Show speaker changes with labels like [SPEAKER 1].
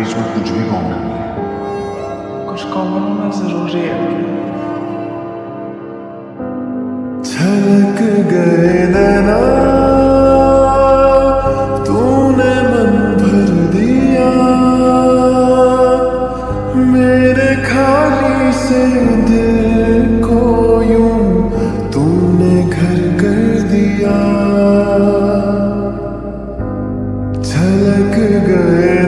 [SPEAKER 1] बीच में कुछ भी कॉमन नहीं है कुछ कॉमन होना ज़रूरी है
[SPEAKER 2] छलक गए नैना तूने मन भर दिया मेरे खाली से दिल को तूने घर कर दिया गए